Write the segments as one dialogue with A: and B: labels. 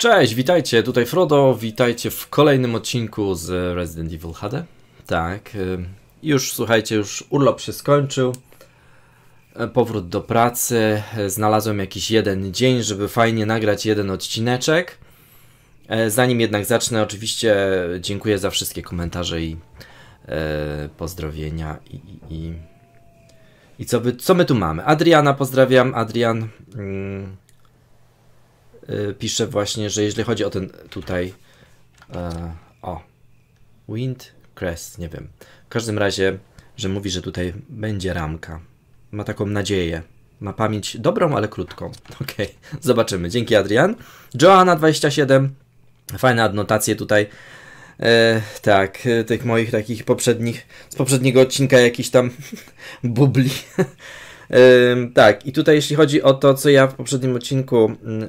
A: Cześć, witajcie, tutaj Frodo, witajcie w kolejnym odcinku z Resident Evil HD. Tak, y, już słuchajcie, już urlop się skończył, e, powrót do pracy, e, znalazłem jakiś jeden dzień, żeby fajnie nagrać jeden odcineczek. E, Zanim jednak zacznę, oczywiście dziękuję za wszystkie komentarze i e, pozdrowienia i, i, i, i co, wy, co my tu mamy? Adriana pozdrawiam, Adrian... Mm, pisze właśnie, że jeżeli chodzi o ten tutaj e, o Wind Crest, nie wiem. W każdym razie, że mówi, że tutaj będzie ramka. Ma taką nadzieję. Ma pamięć dobrą, ale krótką. Okej, zobaczymy. Dzięki Adrian. Joanna27. Fajne adnotacje tutaj. E, tak, e, tych moich takich poprzednich, z poprzedniego odcinka jakiś tam bubli. Ym, tak, i tutaj jeśli chodzi o to, co ja w poprzednim odcinku mm,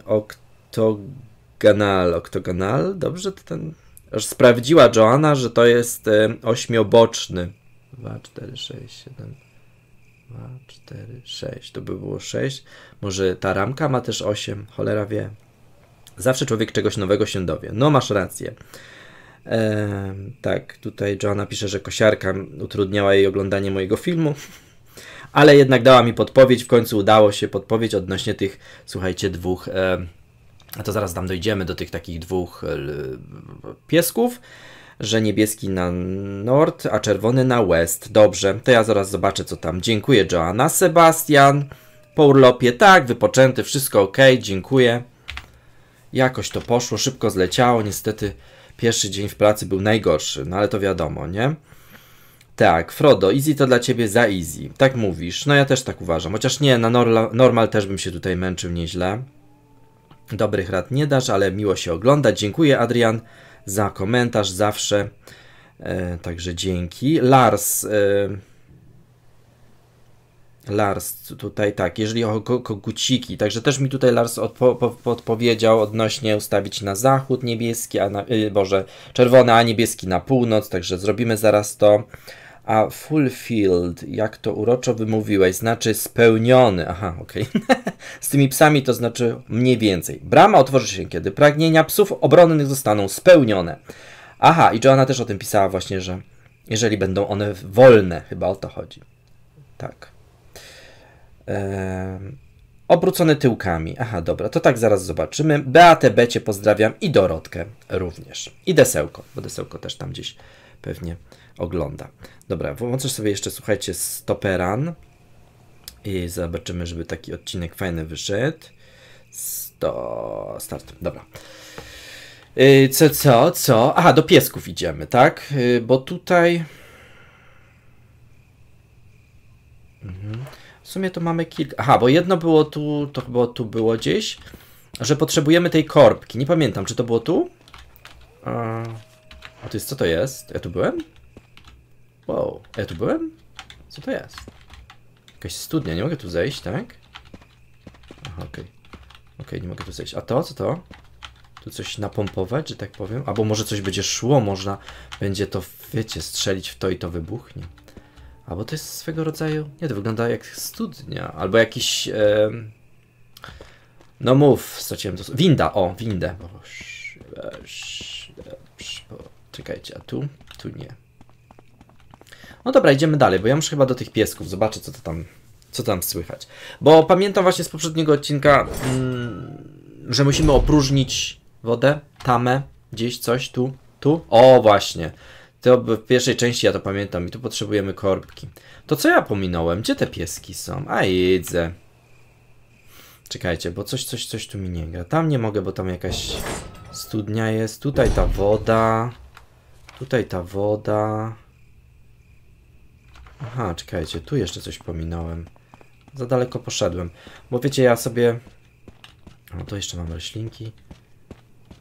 A: Octogonal, Octogonal, dobrze to ten... Aż sprawdziła Joanna, że to jest ym, ośmioboczny. 2, 4, 6, 7, 2, 4, 6. To by było 6. Może ta ramka ma też 8, cholera wie. Zawsze człowiek czegoś nowego się dowie. No, masz rację. Em, tak, tutaj Joanna pisze, że kosiarka utrudniała jej oglądanie mojego filmu ale jednak dała mi podpowiedź, w końcu udało się podpowiedź odnośnie tych, słuchajcie, dwóch, e, to zaraz tam dojdziemy do tych takich dwóch e, piesków, że niebieski na nord, a czerwony na west. Dobrze, to ja zaraz zobaczę, co tam. Dziękuję, Joanna. Sebastian, po urlopie, tak, wypoczęty, wszystko ok, dziękuję. Jakoś to poszło, szybko zleciało, niestety pierwszy dzień w pracy był najgorszy, no ale to wiadomo, nie? Tak, Frodo, easy to dla ciebie za easy. Tak mówisz. No ja też tak uważam. Chociaż nie, na normal też bym się tutaj męczył nieźle. Dobrych rad nie dasz, ale miło się oglądać. Dziękuję Adrian za komentarz zawsze. E, także dzięki. Lars. E, Lars tutaj tak, jeżeli o ko- koguciki, także też mi tutaj Lars odpo- po- podpowiedział odnośnie ustawić na zachód niebieski, a na, y, Boże, czerwony, a niebieski na północ, także zrobimy zaraz to. A fulfilled, jak to uroczo wymówiłeś, znaczy spełniony. Aha, okej. Z tymi psami to znaczy mniej więcej. Brama otworzy się, kiedy pragnienia psów obronnych zostaną spełnione. Aha, i Joanna też o tym pisała właśnie, że jeżeli będą one wolne, chyba o to chodzi. Tak. Ehm, obrócone tyłkami. Aha, dobra, to tak zaraz zobaczymy. Beatę Becie pozdrawiam i Dorotkę również. I Desełko, bo Desełko też tam gdzieś pewnie ogląda. Dobra, włączę sobie jeszcze, słuchajcie, stoperan i zobaczymy, żeby taki odcinek fajny wyszedł. Sto... Start. Dobra. Yy, co, co, co? Aha, do piesków idziemy, tak? Yy, bo tutaj... Mhm. W sumie to mamy kilka. Aha, bo jedno było tu, to chyba tu było gdzieś, że potrzebujemy tej korbki. Nie pamiętam, czy to było tu? A, a to jest, co to jest? Ja tu byłem? Wow, ja tu byłem? Co to jest? Jakaś studnia, nie mogę tu zejść, tak? Aha, okej. Okej, nie mogę tu zejść. A to, co to? Tu coś napompować, że tak powiem? Albo może coś będzie szło, można będzie to, wiecie, strzelić w to i to wybuchnie. Albo to jest swego rodzaju. Nie, to wygląda jak studnia. Albo jakiś. em, No mów, straciłem to. Winda, o, windę. Czekajcie, a tu? Tu nie. No dobra, idziemy dalej, bo ja muszę chyba do tych piesków. Zobaczę, co to tam, co tam słychać. Bo pamiętam właśnie z poprzedniego odcinka, mm, że musimy opróżnić wodę, tamę, gdzieś coś tu, tu. O, właśnie. To w pierwszej części ja to pamiętam i tu potrzebujemy korbki. To co ja pominąłem? Gdzie te pieski są? A idę. Czekajcie, bo coś, coś, coś tu mi nie gra. Tam nie mogę, bo tam jakaś studnia jest. Tutaj ta woda. Tutaj ta woda. Aha, czekajcie, tu jeszcze coś pominąłem. Za daleko poszedłem. Bo wiecie, ja sobie... O, tu jeszcze mam roślinki.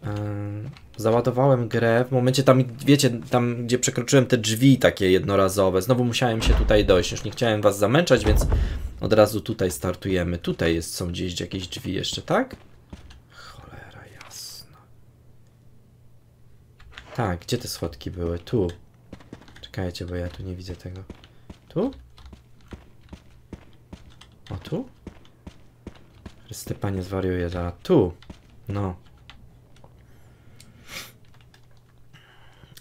A: Ym, załadowałem grę w momencie tam, wiecie, tam gdzie przekroczyłem te drzwi takie jednorazowe. Znowu musiałem się tutaj dojść. Już nie chciałem was zamęczać, więc od razu tutaj startujemy. Tutaj jest, są gdzieś jakieś drzwi jeszcze, tak? Cholera jasna. Tak, gdzie te schodki były? Tu. Czekajcie, bo ja tu nie widzę tego. Tu? O, tu? Chryste panie zwariuje zaraz. Tu! No.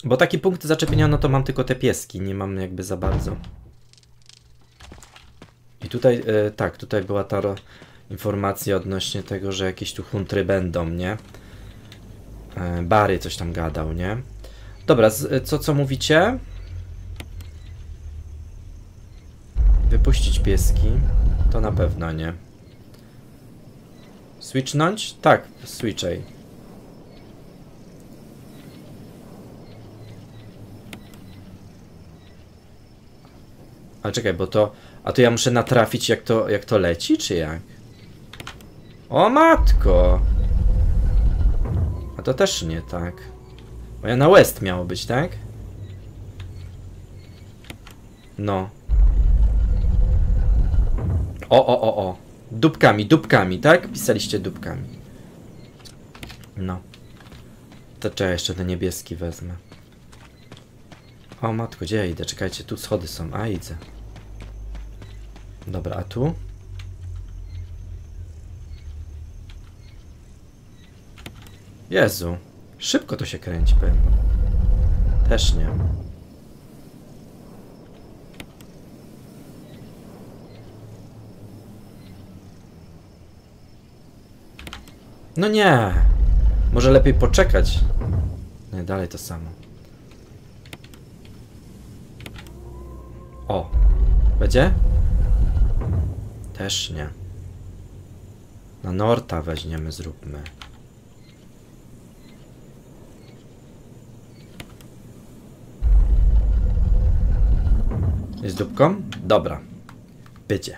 A: Bo taki punkt zaczepienia, no to mam tylko te pieski, nie mam jakby za bardzo. I tutaj, e, tak, tutaj była ta informacja odnośnie tego, że jakieś tu huntry będą, nie? E, yy, Bary coś tam gadał, nie? Dobra, z, e, co, co mówicie? Pieski? To na pewno nie. Switchnąć? Tak, switchaj. Ale czekaj, bo to... A to ja muszę natrafić jak to, jak to leci, czy jak? O matko! A to też nie tak. Bo ja na west miało być, tak? No. O, o, o, o. Dupkami, dupkami, tak? Pisaliście dupkami. No. To czekaj, jeszcze ten niebieski wezmę. O matko, gdzie ja idę? Czekajcie, tu schody są. A, idę. Dobra, a tu? Jezu. Szybko to się kręci, powiem. Też nie. No nie. Może lepiej poczekać. Nie, dalej to samo. O. Będzie? Też nie. Na Norta weźmiemy, zróbmy. Jest dupką? Dobra. Będzie.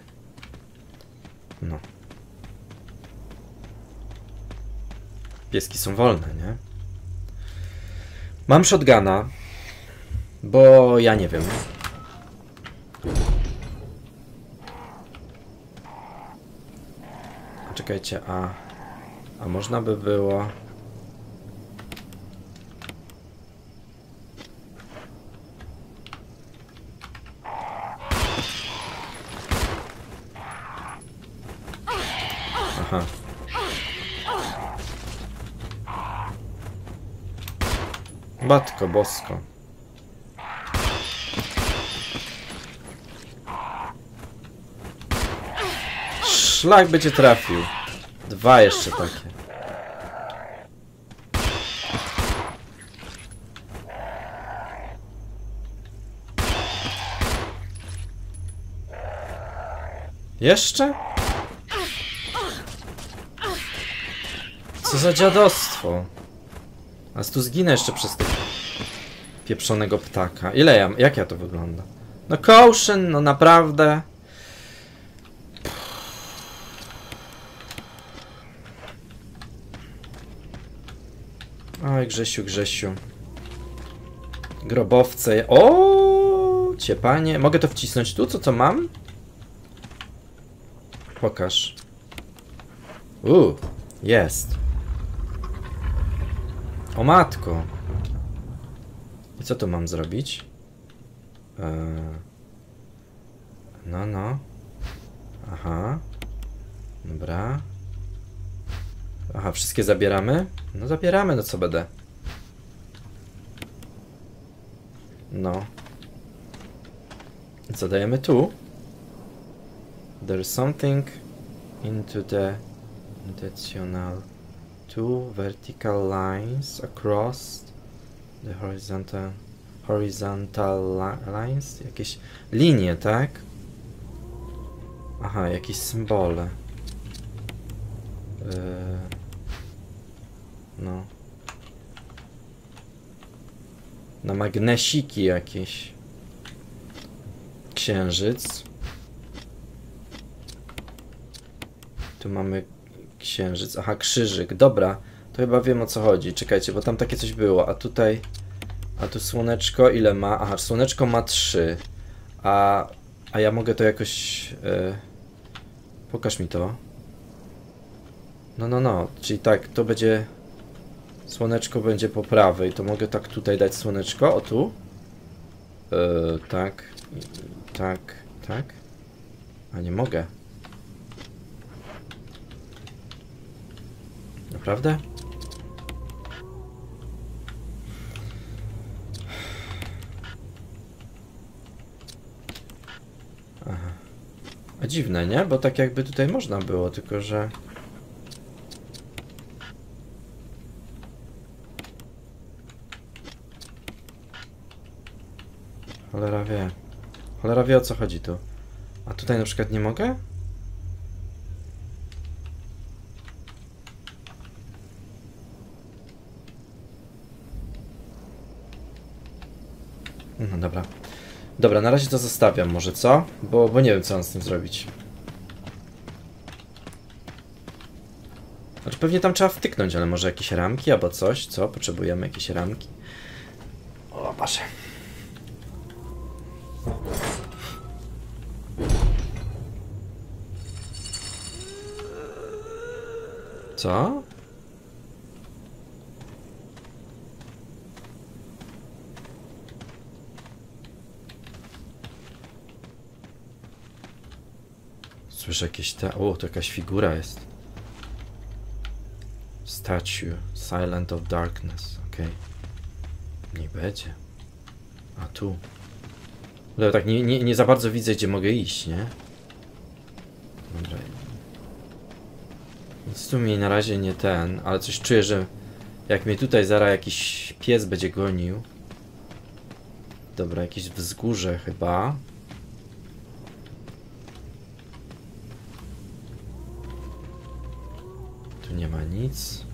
A: No. Pieski są wolne, nie? Mam shotguna, bo ja nie wiem. Czekajcie, a... A można by było... Aha. Matko bosko. Szlak będzie trafił. Dwa jeszcze takie. Jeszcze? Co za dziadostwo. A tu zginę jeszcze przez tego pieprzonego ptaka. Ile ja... Jak ja to wygląda? No Kołszyn, no naprawdę. Oj, Grzesiu, Grzesiu. Grobowce. O, ciepanie. Mogę to wcisnąć tu? Co to mam? Pokaż. U, jest. O matko. Co tu mam zrobić? Eee... No, no. Aha. Dobra. Aha, wszystkie zabieramy? No zabieramy, no co będę. No. Co dajemy tu? There's something into the intentional two vertical lines across the horizontal horizontal li lines jakieś linie, tak? Aha, jakieś symbole. Yy... No. Na magnesiki jakieś. Księżyc. Tu mamy księżyc. Aha, krzyżyk. Dobra. To chyba wiem o co chodzi. Czekajcie, bo tam takie coś było. A tutaj... A tu słoneczko ile ma? Aha, słoneczko ma 3. A... A ja mogę to jakoś... Yy... Pokaż mi to. No, no, no. Czyli tak, to będzie... Słoneczko będzie po prawej. To mogę tak tutaj dać słoneczko. O tu. Yy, tak. Tak. Tak. A nie mogę. Naprawdę? Dziwne, nie? Bo tak jakby tutaj można było, tylko że... Cholera wie. Cholera wie o co chodzi tu. A tutaj na przykład nie mogę? No dobra. Dobra, na razie to zostawiam może, co? Bo, bo nie wiem, co mam z tym zrobić. Znaczy pewnie tam trzeba wtyknąć, ale może jakieś ramki albo coś, co? Potrzebujemy jakieś ramki. O, Boże. Co? Słyszę jakieś te... O, to jakaś figura jest. Statue. Silent of Darkness. Okej. Okay. Nie będzie. A tu. No tak, nie, nie, nie za bardzo widzę, gdzie mogę iść, nie? Dobra. Nic tu mi na razie nie ten, ale coś czuję, że jak mnie tutaj zaraz jakiś pies będzie gonił. Dobra, jakieś wzgórze chyba. Tu nie ma nic.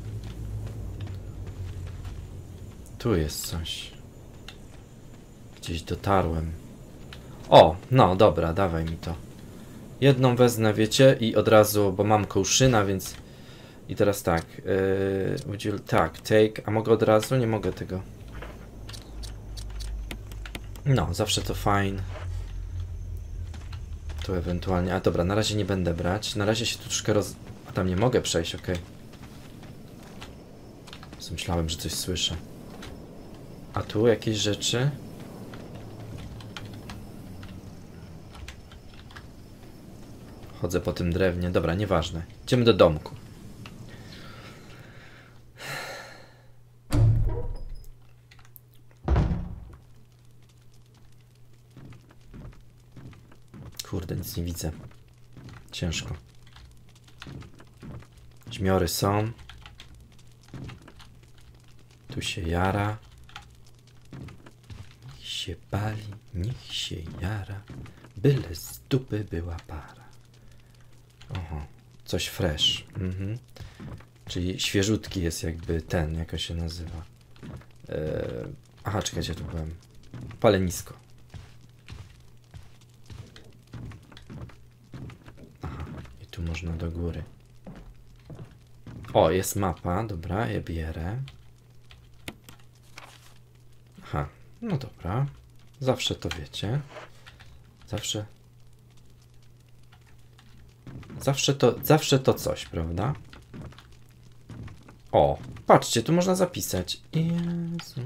A: Tu jest coś. Gdzieś dotarłem. O, no dobra, dawaj mi to. Jedną wezmę, wiecie, i od razu, bo mam kołszyna, więc... I teraz tak, yy, tak, take, a mogę od razu? Nie mogę tego. No, zawsze to fine. Tu ewentualnie, a dobra, na razie nie będę brać. Na razie się tu troszkę roz... A tam nie mogę przejść, okej. Okay. Myślałem, że coś słyszę. A tu jakieś rzeczy? Chodzę po tym drewnie. Dobra, nieważne. Idziemy do domku. Kurde, nic nie widzę. Ciężko. Żmiory są. Tu się jara. Się pali, niech się jara. Byle z dupy była para. Oho, coś fresh. Mhm. Czyli świeżutki jest jakby ten, jak się nazywa. Eee, aha, czekajcie, tu byłem. Palenisko. Aha, i tu można do góry. O, jest mapa, dobra, ja bierę. Aha, no dobra. Zawsze to wiecie. Zawsze Zawsze to, zawsze to coś, prawda? O, patrzcie, tu można zapisać. Jezu.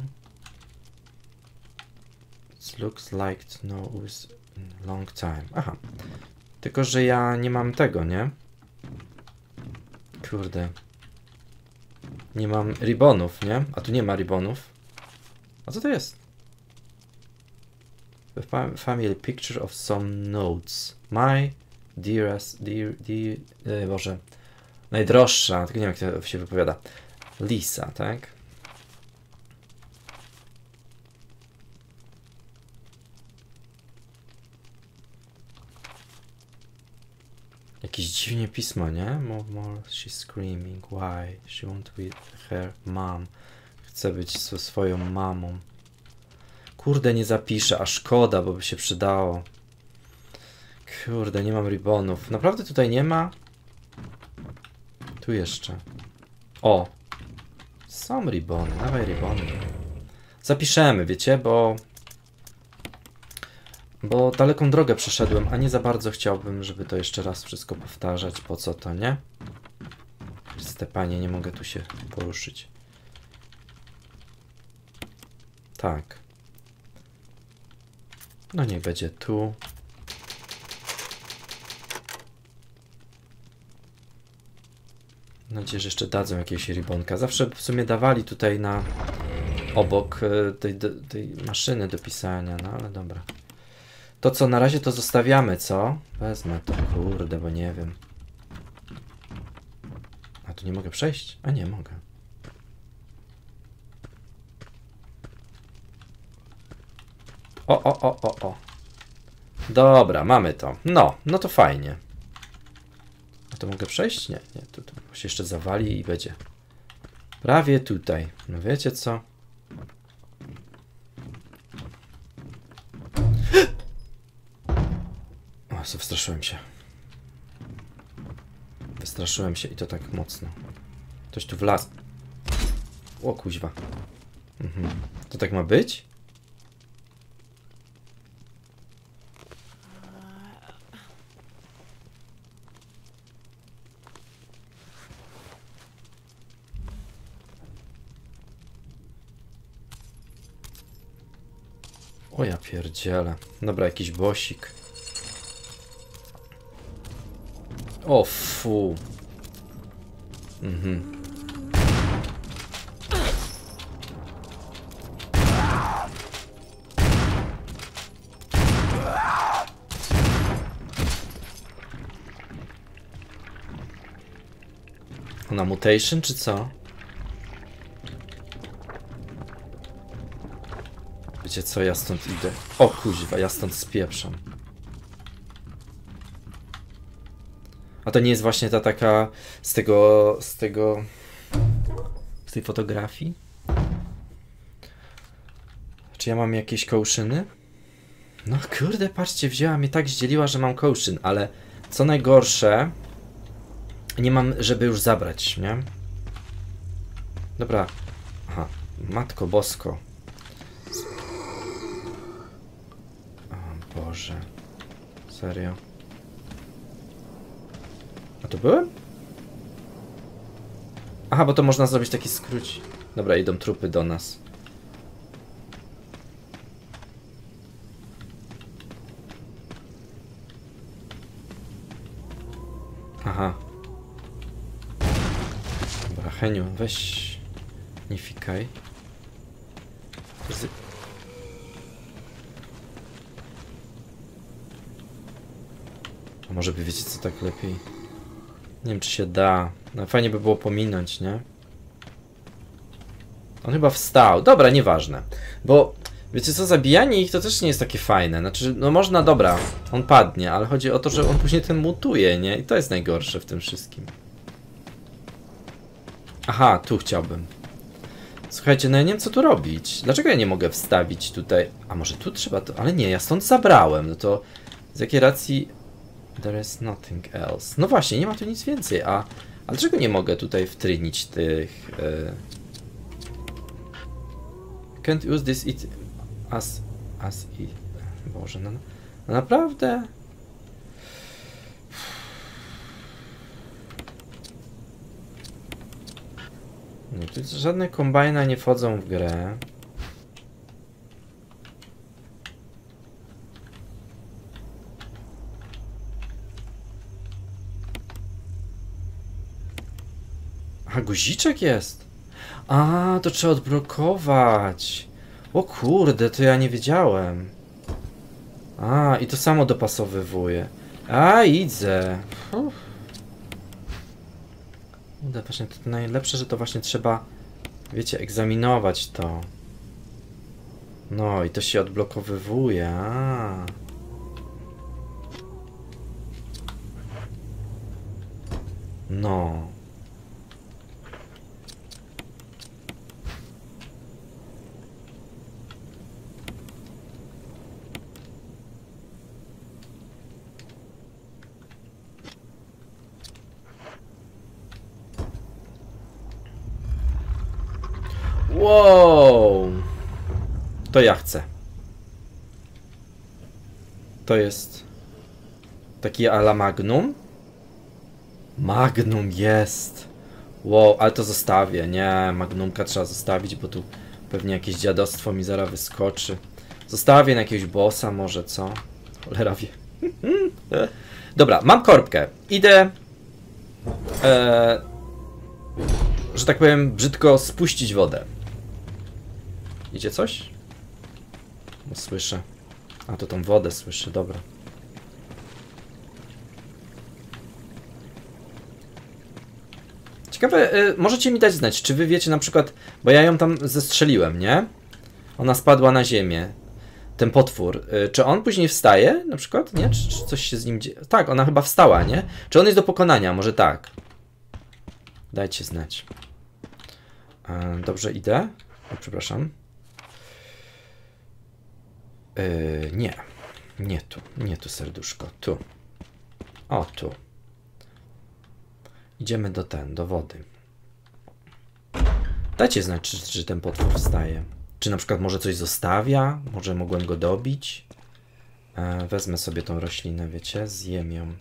A: It looks like to know was long time. Aha. Tylko, że ja nie mam tego, nie? Kurde. Nie mam ribbonów, nie? A tu nie ma ribbonów. A co to jest? Family picture of some notes. My Dearest, dear, dear, e, Boże, najdroższa, tylko nie wiem jak to się wypowiada, Lisa, tak? Jakieś dziwnie pismo, nie? More, more, she's screaming, why? She won't be her mom. Chce być swoją mamą. Kurde, nie zapiszę, a szkoda, bo by się przydało. Kurde, nie mam ribbonów. Naprawdę tutaj nie ma? Tu jeszcze. O! Są ribbony, dawaj ribbony. Zapiszemy, wiecie, bo... Bo daleką drogę przeszedłem, a nie za bardzo chciałbym, żeby to jeszcze raz wszystko powtarzać. Po co to, nie? Stepanie, nie mogę tu się poruszyć. Tak. No niech będzie tu. Mam nadzieję, że jeszcze dadzą jakieś ribonka. Zawsze w sumie dawali tutaj na obok e, tej, tej maszyny do pisania, no ale dobra. To co, na razie to zostawiamy, co? Wezmę to, kurde, bo nie wiem. A tu nie mogę przejść? A nie, mogę. O, o, o, o, o. Dobra, mamy to. No, no to fajnie. A to mogę przejść? Nie, nie, tu, tu się jeszcze zawali i będzie. Prawie tutaj. No wiecie co? O, wstraszyłem się. Wystraszyłem się i to tak mocno. Ktoś tu wlazł. O kuźwa. Mhm. To tak ma być? O ja pierdzielę. Dobra, jakiś bosik. O fu. Mhm. Na mutation czy co? Wiecie co, ja stąd idę. O kuźwa, ja stąd spieprzam. A to nie jest właśnie ta taka z tego, z tego, z tej fotografii? Czy ja mam jakieś kołszyny? No kurde, patrzcie, wzięła mnie tak zdzieliła, że mam kołszyn, ale co najgorsze, nie mam, żeby już zabrać, nie? Dobra. Aha, matko bosko. O Boże. Serio? A tu byłem? Aha, bo to można zrobić taki skróć. Dobra, idą trupy do nas. Aha. Dobra, Heniu, weź... Nie fikaj. A może by wiecie co tak lepiej? Nie wiem czy się da. No fajnie by było pominąć, nie? On chyba wstał. Dobra, nieważne. Bo wiecie co, zabijanie ich to też nie jest takie fajne. Znaczy, no można, dobra, on padnie, ale chodzi o to, że on później ten mutuje, nie? I to jest najgorsze w tym wszystkim. Aha, tu chciałbym. Słuchajcie, no ja nie wiem co tu robić. Dlaczego ja nie mogę wstawić tutaj? A może tu trzeba to... Ale nie, ja stąd zabrałem. No to z jakiej racji... There is nothing else. No właśnie, nie ma tu nic więcej, a... A dlaczego nie mogę tutaj wtrynić tych... Y... Can't use this it... As... As it... Boże, no... no naprawdę? No tu żadne kombajna nie wchodzą w grę. A guziczek jest. A, to trzeba odblokować. O kurde, to ja nie wiedziałem. A, i to samo dopasowywuje. A, idę. Uff. Właśnie to najlepsze, że to właśnie trzeba, wiecie, egzaminować to. No i to się odblokowywuje. A. No. Wow! To ja chcę. To jest taki ala magnum. Magnum jest. Wow, ale to zostawię. Nie, magnumka trzeba zostawić, bo tu pewnie jakieś dziadostwo mi zaraz wyskoczy. Zostawię na jakiegoś bossa może, co? Cholera wie. Dobra, mam korbkę. Idę... E, że tak powiem, brzydko spuścić wodę. Idzie coś? No, słyszę. A to tą wodę słyszę, dobra. Ciekawe, y, możecie mi dać znać, czy wy wiecie na przykład, bo ja ją tam zestrzeliłem, nie? Ona spadła na ziemię. Ten potwór. Y, czy on później wstaje, na przykład? Nie? Czy, czy coś się z nim dzieje? Tak, ona chyba wstała, nie? Czy on jest do pokonania? Może tak. Dajcie znać. E, dobrze, idę. O, przepraszam. Yy, nie. Nie tu. Nie tu, serduszko. Tu. O, tu. Idziemy do ten, do wody. Dajcie znać, czy, czy ten potwór wstaje. Czy na przykład może coś zostawia? Może mogłem go dobić? E, wezmę sobie tą roślinę, wiecie? Zjem ją.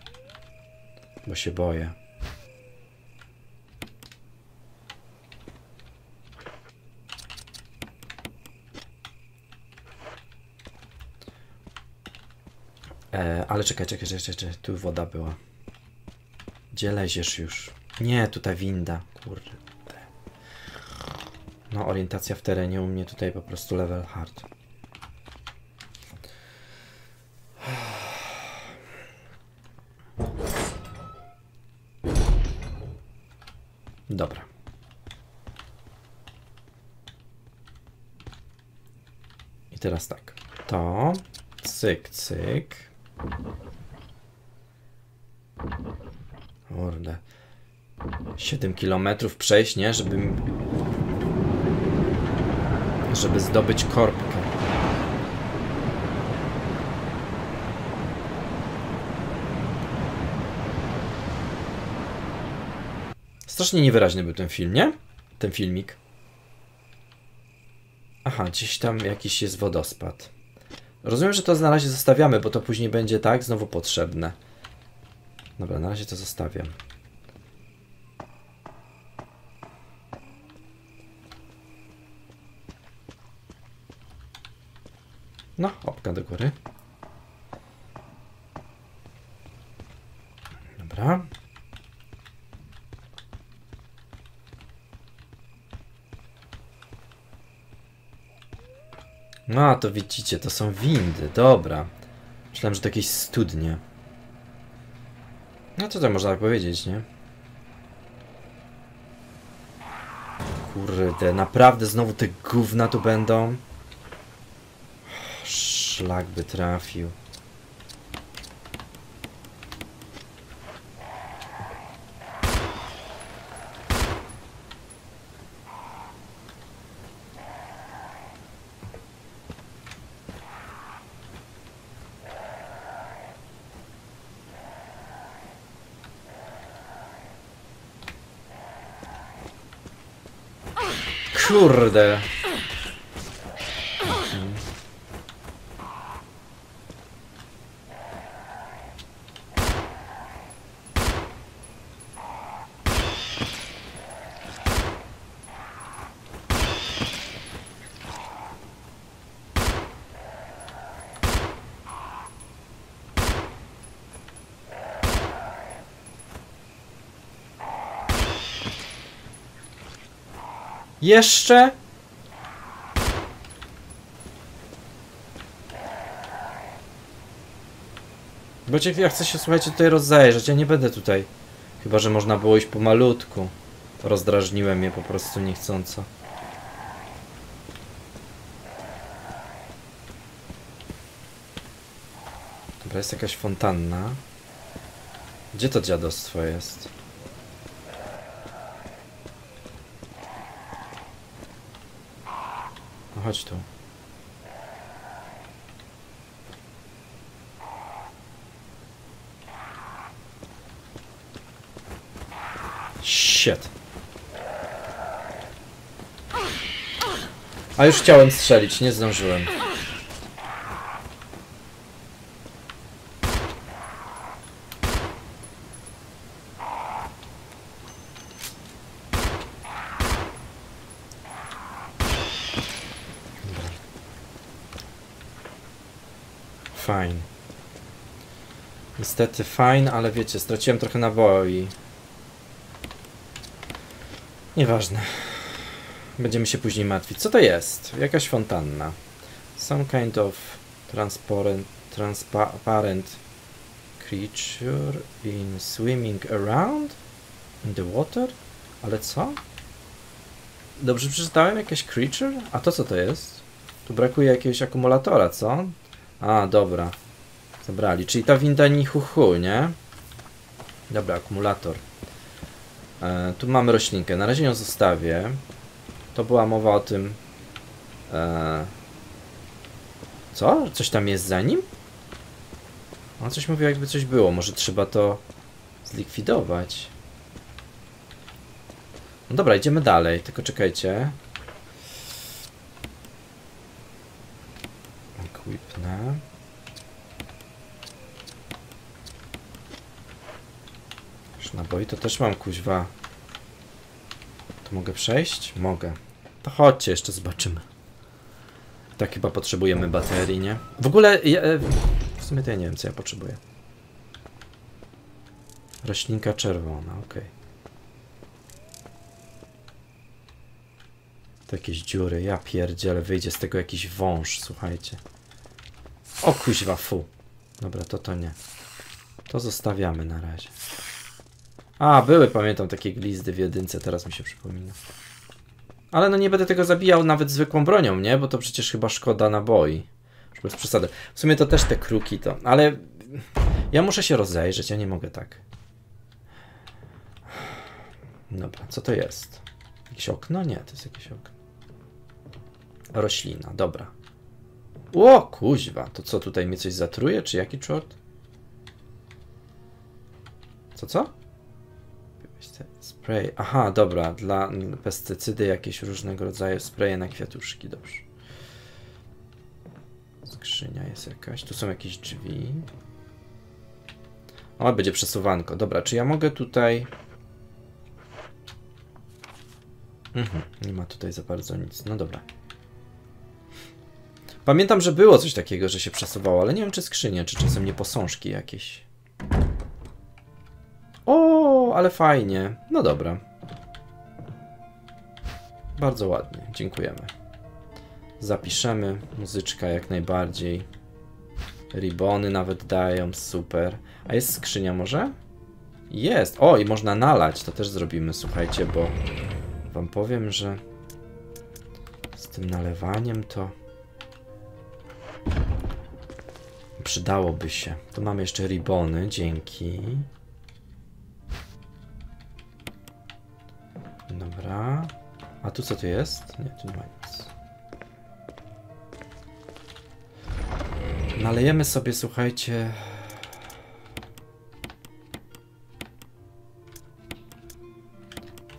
A: Bo się boję. E, ale czekaj, czekaj, czekaj, czekaj, tu woda była. Gdzie leziesz już? Nie, tutaj winda, kurde. No, orientacja w terenie u mnie tutaj po prostu level hard. Dobra. I teraz tak. To. Cyk, cyk. Kurde. 7 kilometrów przejść, nie? Żeby... Żeby zdobyć korbkę. Strasznie niewyraźny był ten film, nie? Ten filmik. Aha, gdzieś tam jakiś jest wodospad. Rozumiem, że to na razie zostawiamy, bo to później będzie tak znowu potrzebne. Dobra, na razie to zostawiam. No, opka do góry. Dobra. No, to widzicie, to są windy, dobra. Myślałem, że to jakieś studnie. No co to można powiedzieć, nie? Kurde, naprawdę znowu te gówna tu będą? Szlak by trafił. Jeszcze? Bo ja chcę się, słuchajcie, tutaj rozejrzeć, ja nie będę tutaj. Chyba, że można było iść pomalutku. Rozdrażniłem je po prostu niechcąco. Dobra, jest jakaś fontanna. Gdzie to dziadostwo jest? Chodź tu. Shit. A już chciałem strzelić, nie zdążyłem. Fine. Niestety fine, ale wiecie, straciłem trochę naboi. Nieważne. Będziemy się później martwić. Co to jest? Jakaś fontanna. Some kind of... Transparent, transparent creature in swimming around in the water? Ale co? Dobrze przeczytałem jakieś creature? A to co to jest? Tu brakuje jakiegoś akumulatora, co? A, dobra. Zabrali. Czyli ta winda ni hu, hu nie? Dobra, akumulator. E, tu mamy roślinkę. Na razie ją zostawię. To była mowa o tym. E, co? Coś tam jest za nim? On coś mówił, jakby coś było. Może trzeba to zlikwidować. No dobra, idziemy dalej. Tylko czekajcie. Equipnę. Już naboi to też mam kuźwa. To mogę przejść? Mogę. To chodźcie, jeszcze zobaczymy. Tak chyba potrzebujemy baterii, nie? W ogóle, ja, e, w sumie to ja nie wiem, co ja potrzebuję. Roślinka czerwona, ok. To jakieś dziury, ja pierdzielę, wyjdzie z tego jakiś wąż, słuchajcie. O kuźwa, fu. Dobra, to to nie. To zostawiamy na razie. A, były, pamiętam, takie glizdy w jedynce, teraz mi się przypomina. Ale no nie będę tego zabijał nawet zwykłą bronią, nie? Bo to przecież chyba szkoda naboi. Już bez przesady. W sumie to też te kruki to, ale ja muszę się rozejrzeć, ja nie mogę tak. Dobra, co to jest? Jakieś okno? Nie, to jest jakieś okno. Roślina, dobra. O, kuźwa, to co, tutaj mnie coś zatruje, czy jaki czort? Co, co? Spray. Aha, dobra, dla pestycydy jakieś różnego rodzaju spraye na kwiatuszki, dobrze. Skrzynia jest jakaś, tu są jakieś drzwi. O, będzie przesuwanko. Dobra, czy ja mogę tutaj... Mhm, nie ma tutaj za bardzo nic. No dobra. Pamiętam, że było coś takiego, że się przesuwało, ale nie wiem czy skrzynie, czy czasem nie posążki jakieś. O, ale fajnie. No dobra. Bardzo ładnie, dziękujemy. Zapiszemy, muzyczka jak najbardziej. Ribony nawet dają, super. A jest skrzynia może? Jest. O, i można nalać, to też zrobimy, słuchajcie, bo wam powiem, że z tym nalewaniem to przydałoby się. Tu mamy jeszcze ribony, dzięki. Dobra. A tu co tu jest? Nie, tu nie ma nic. Nalejemy sobie, słuchajcie...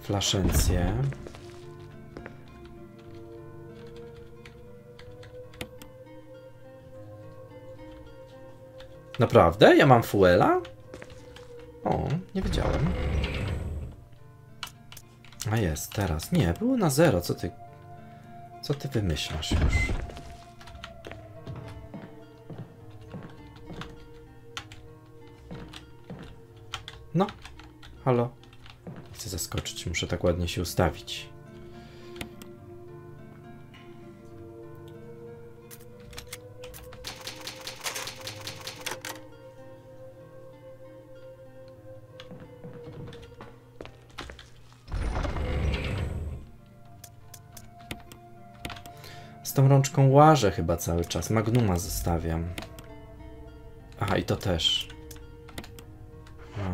A: Flaszencję. Naprawdę? Ja mam fuela? O, nie wiedziałem. A jest, teraz. Nie, było na zero. Co ty... Co ty wymyślasz już? No. Halo. Chcę zaskoczyć. Muszę tak ładnie się ustawić. Z tą rączką łażę chyba cały czas. Magnuma zostawiam. Aha, i to też. No,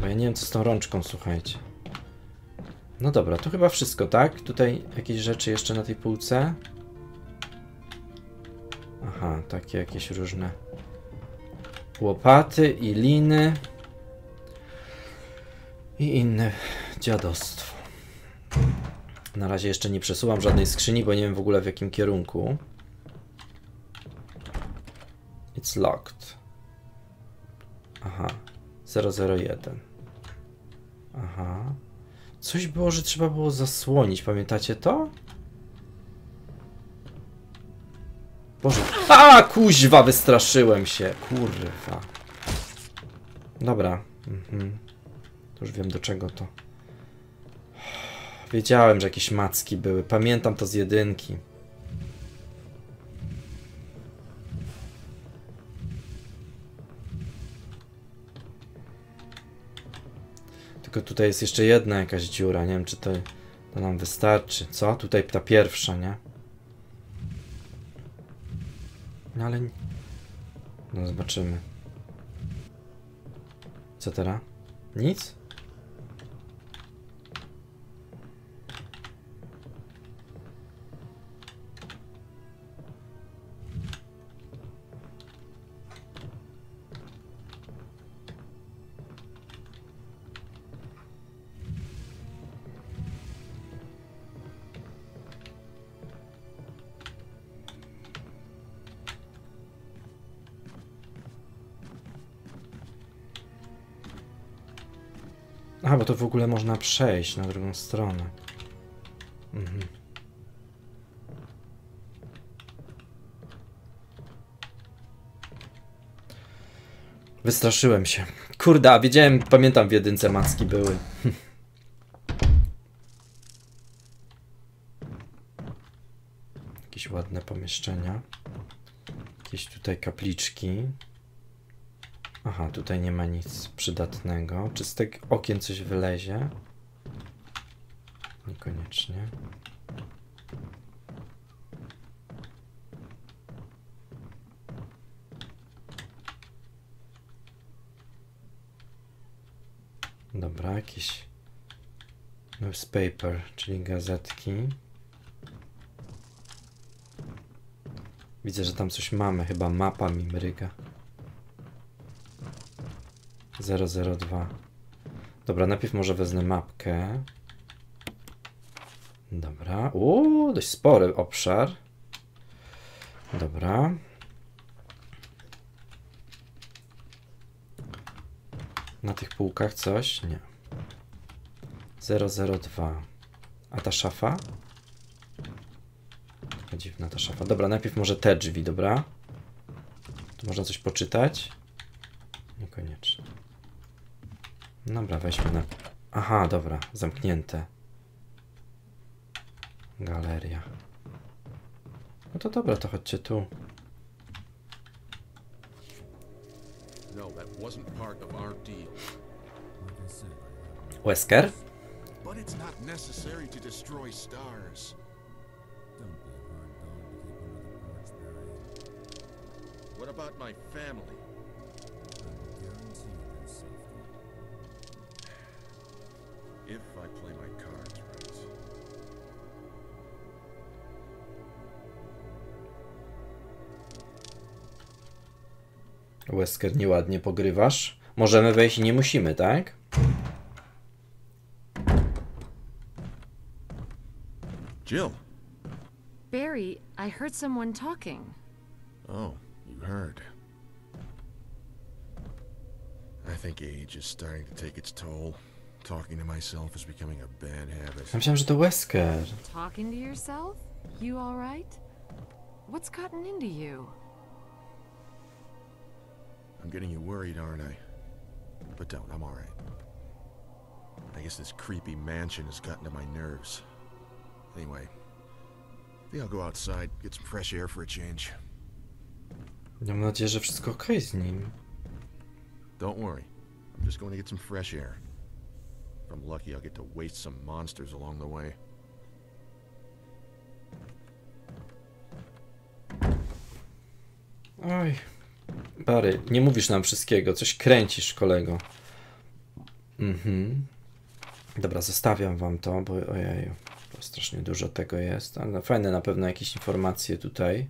A: bo ja nie wiem, co z tą rączką, słuchajcie. No dobra, to chyba wszystko, tak? Tutaj jakieś rzeczy jeszcze na tej półce. Aha, takie jakieś różne łopaty i liny. I inne dziadostwo. Na razie jeszcze nie przesuwam żadnej skrzyni, bo nie wiem w ogóle w jakim kierunku. It's locked. Aha. 001. Aha. Coś było, że trzeba było zasłonić, pamiętacie to? Boże. A, kuźwa, wystraszyłem się. Kurwa. Dobra. Mhm. To już wiem do czego to. Wiedziałem, że jakieś macki były. Pamiętam to z jedynki. Tylko tutaj jest jeszcze jedna jakaś dziura. Nie wiem, czy to, to nam wystarczy. Co? Tutaj ta pierwsza, nie? No ale... No zobaczymy. Co teraz? Nic? Bo to w ogóle można przejść na drugą stronę. Mhm. Wystraszyłem się. Kurde, a wiedziałem, pamiętam w jedynce macki były. Jakieś ładne pomieszczenia. Jakieś tutaj kapliczki. Aha, tutaj nie ma nic przydatnego. Czy z tych okien coś wylezie? Niekoniecznie. Dobra, jakieś newspaper, czyli gazetki. Widzę, że tam coś mamy, chyba mapa mi mryga. 002. Dobra, najpierw może wezmę mapkę. Dobra. Uuu, dość spory obszar. Dobra. Na tych półkach coś? Nie. 002. A ta szafa? Taka dziwna ta szafa. Dobra, najpierw może te drzwi, dobra? Tu można coś poczytać? Niekoniecznie. Dobra, weźmy na... Aha, dobra, zamknięte. Galeria. No to dobra, to chodźcie tu.
B: No.
A: Wesker?
B: But it's not necessary to destroy stars. What about my family? If I play my cards right.
A: Wesker, nieładnie pogrywasz. Możemy wejść i nie musimy, tak?
B: Jill.
C: Barry, I heard someone talking.
B: Oh, you heard. I think age is starting to take its toll. Talking to myself is becoming a bad habit.
A: Ja myślałem, że to Wesker.
C: Talking to yourself? You alright? What's gotten into you?
B: I'm getting you worried, aren't I? But don't, I'm alright. I guess this creepy mansion has gotten to my nerves. Anyway, I think I'll go outside, get some fresh air for a change.
A: Mam nadzieję, że wszystko ok z nim.
B: Don't worry, I'm just going to get some fresh air. I'm lucky, I'll get to waste some monsters along the way.
A: Oj. Bary, nie mówisz nam wszystkiego, coś kręcisz, kolego. Mhm. Dobra, zostawiam wam to, bo ojej, to strasznie dużo tego jest, ale fajne na pewno jakieś informacje tutaj.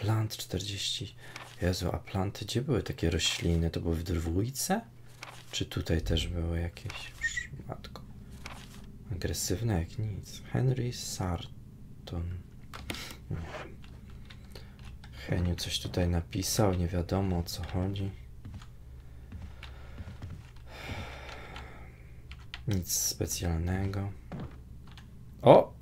A: Plant 40. Jezu, a planty gdzie były takie rośliny? To były w dwójce? Czy tutaj też były jakieś? Już, matko. Agresywne jak nic. Henry Sarton. Heniu coś tutaj napisał, nie wiadomo o co chodzi. Nic specjalnego. O!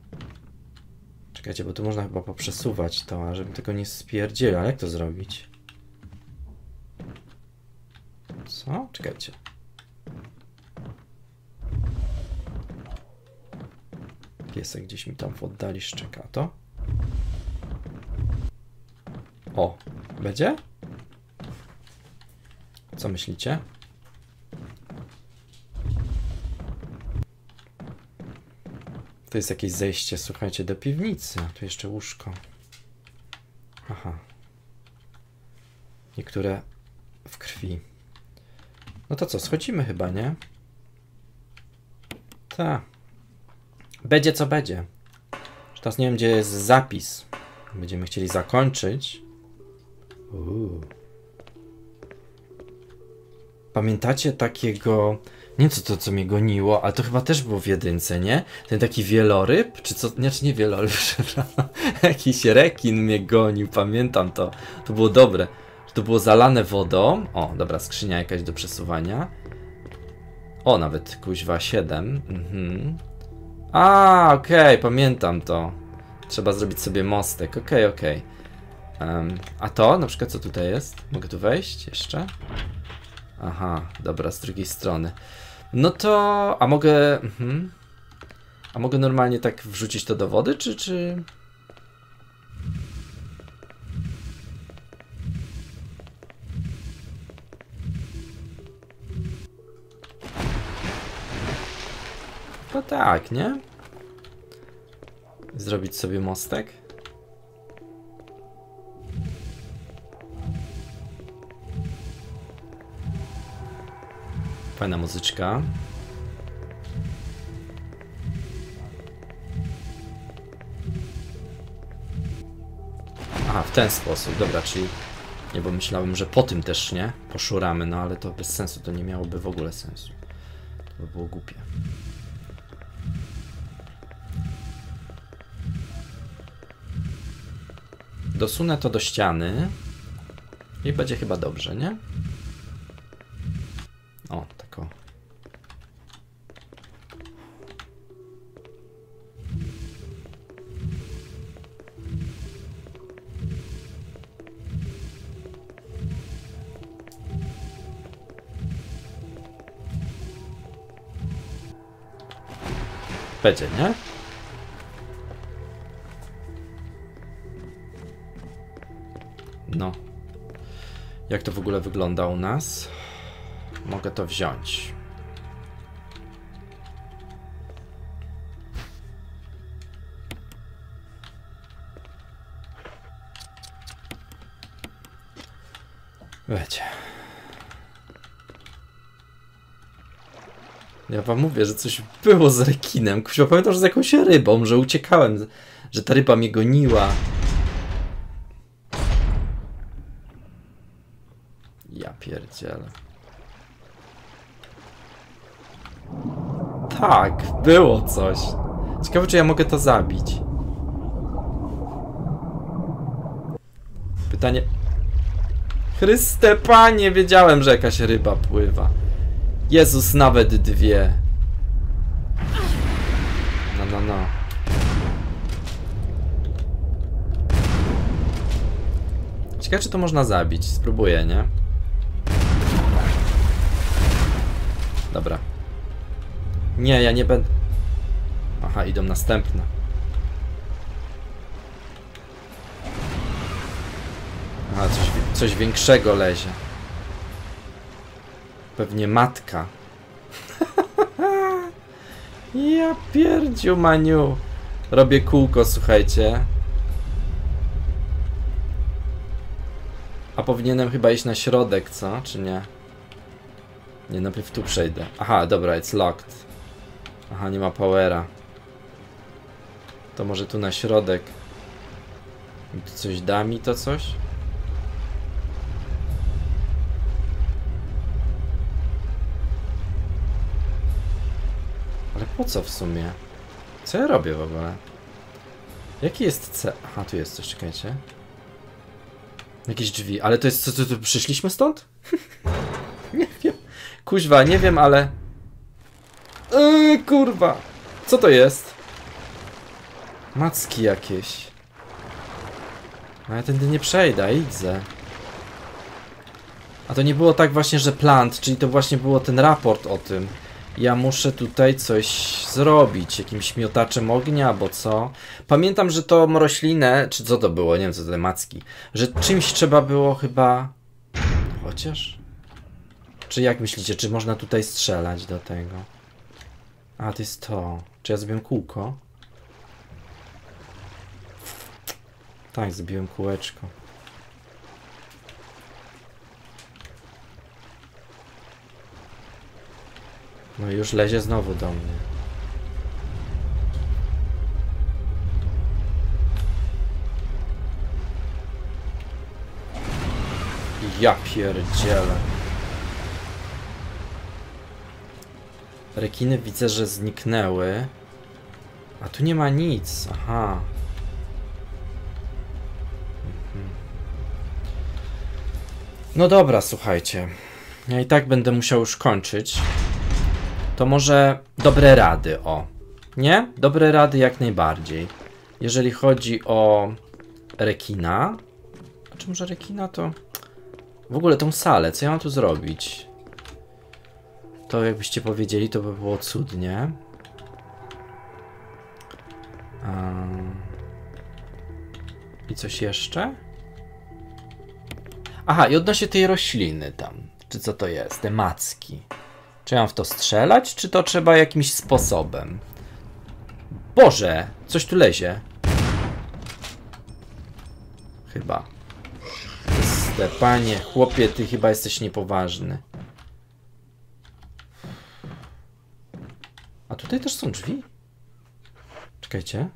A: Czekajcie, bo tu można chyba poprzesuwać to, żebym tego nie spierdzieli. Ale jak to zrobić? Co? Czekajcie. Piesek gdzieś mi tam w oddali szczeka. To? O, będzie? Co myślicie? To jest jakieś zejście, słuchajcie, do piwnicy. Tu jeszcze łóżko. Aha. Niektóre w krwi. No to co, schodzimy chyba, nie? Tak. Będzie co będzie. Teraz nie wiem, gdzie jest zapis. Będziemy chcieli zakończyć. Uuu. Pamiętacie takiego. Nie co to, co mnie goniło, ale to chyba też było w jedynce, nie? Ten taki wieloryb? Czy co? Nie, czy nie wieloryb, przepraszam. Jakiś rekin mnie gonił, pamiętam to. To było dobre. To było zalane wodą. O, dobra, skrzynia jakaś do przesuwania. O, nawet kuźwa 7. Mhm. A, okej, pamiętam to. Trzeba zrobić sobie mostek. Okej, okej. Em, a to, na przykład, co tutaj jest? Mogę tu wejść jeszcze? Aha, dobra, z drugiej strony. No to, a mogę. Mhm. A mogę normalnie tak wrzucić to do wody, czy. czy... No tak, nie? Zrobić sobie mostek? Fajna muzyczka. Aha, w ten sposób, dobra, czyli... Nie, bo myślałem, że po tym też, nie? Poszuramy, no ale to bez sensu, to nie miałoby w ogóle sensu. To by było głupie. Dosunę to do ściany i będzie chyba dobrze, nie? O, tak o. Będzie, nie? No. Jak to w ogóle wygląda u nas? Mogę to wziąć. Wiecie. Ja wam mówię, że coś było z rekinem. Kuźwa, pamiętam, że z jakąś rybą, że uciekałem, że ta ryba mnie goniła. Ja pierdzielę. Tak, było coś. Ciekawe, czy ja mogę to zabić. Pytanie. Chryste panie, wiedziałem, że jakaś ryba pływa. Jezus, nawet dwie. No, no, no. Ciekawe, czy to można zabić. Spróbuję, nie? Dobra. Nie, ja nie będę. Aha, idą następne. Aha, coś, coś większego lezie. Pewnie matka. ja pierdziu maniu. Robię kółko, słuchajcie. A powinienem chyba iść na środek, co? Czy nie? Nie, najpierw tu przejdę. Aha, dobra, it's locked. Aha, nie ma powera. To może tu na środek. Coś da mi to coś? Ale po co w sumie? Co ja robię w ogóle? Jaki jest cel? Aha, tu jest coś, czekajcie. Jakieś drzwi, ale to jest co, co przyszliśmy stąd? nie wiem. Kuźwa, nie wiem, ale... Eee, kurwa. Co to jest? Macki jakieś. No ja tędy nie przejdę, a idę. A to nie było tak właśnie, że plant, czyli to właśnie było ten raport o tym. Ja muszę tutaj coś zrobić, jakimś miotaczem ognia, albo co. Pamiętam, że to roślinę, czy co to było, nie wiem co to te macki, że czymś trzeba było chyba... Chociaż... Czy jak myślicie, czy można tutaj strzelać do tego? A, to jest to. Czy ja zrobiłem kółko? Tak, zrobiłem kółeczko. No już lezie znowu do mnie. Ja pierdzielę. Rekiny widzę, że zniknęły. A tu nie ma nic. Aha. Mhm. No dobra, słuchajcie. Ja i tak będę musiał już kończyć. To może dobre rady, o. Nie? Dobre rady jak najbardziej. Jeżeli chodzi o rekina. A czy może rekina to... W ogóle tą salę, co ja mam tu zrobić? To jakbyście powiedzieli, to by było cudnie. I coś jeszcze? Aha, i odnośnie tej rośliny tam. Czy co to jest? Te macki. Czy mam w to strzelać, czy to trzeba jakimś sposobem? Boże, coś tu lezie. Chyba. Stepanie, chłopie, ty chyba jesteś niepoważny. Tutaj też są drzwi? Czekajcie.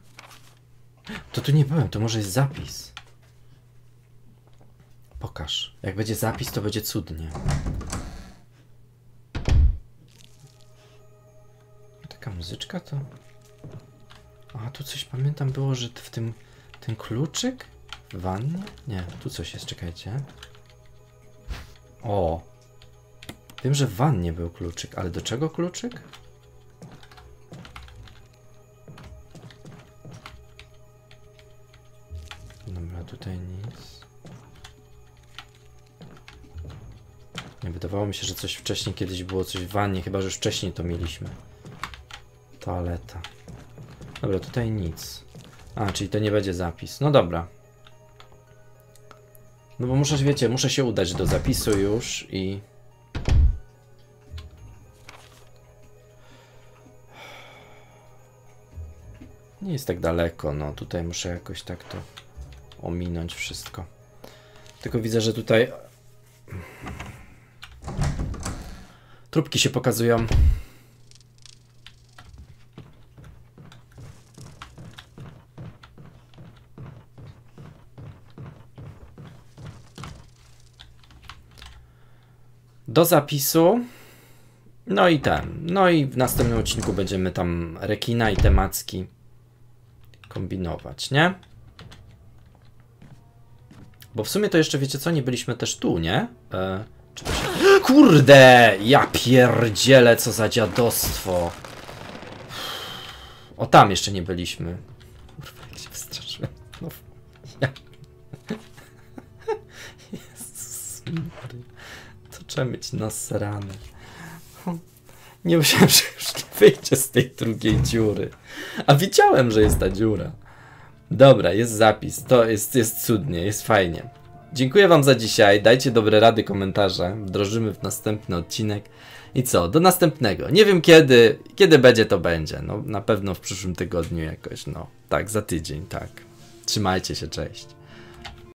A: To tu nie byłem, to może jest zapis. Pokaż. Jak będzie zapis, to będzie cudnie. Taka muzyczka to... A, tu coś pamiętam było, że w tym... Ten kluczyk? W wannie? Nie, tu coś jest, czekajcie. O! Wiem, że w wannie był kluczyk, ale do czego kluczyk? Tutaj nic. Nie wydawało mi się, że coś wcześniej kiedyś było coś w wannie, chyba że już wcześniej to mieliśmy. Toaleta. Dobra, tutaj nic. A, czyli to nie będzie zapis. No dobra. No bo muszę, wiecie, muszę się udać do zapisu już i... Nie jest tak daleko, no tutaj muszę jakoś tak to ominąć wszystko. Tylko widzę, że tutaj trupki się pokazują. Do zapisu. No i ten. No i w następnym odcinku będziemy tam rekina i temacki kombinować, nie? Bo w sumie to jeszcze wiecie co, nie byliśmy też tu, nie? E, czy to się... Kurde! Ja pierdzielę, co za dziadostwo. O, tam jeszcze nie byliśmy. Kurwa, jak się wystraszyłem. No, ja... Jezus. To trzeba mieć nasrane. Nie myślałem, że już nie wyjdzie z tej drugiej dziury. A wiedziałem, że jest ta dziura. Dobra, jest zapis. To jest, jest cudnie, jest fajnie. Dziękuję Wam za dzisiaj. Dajcie dobre rady, komentarze. Wdrożymy w następny odcinek. I co? Do następnego. Nie wiem kiedy. Kiedy będzie, to będzie. No, na pewno w przyszłym tygodniu jakoś. No, tak, za tydzień, tak. Trzymajcie się, cześć.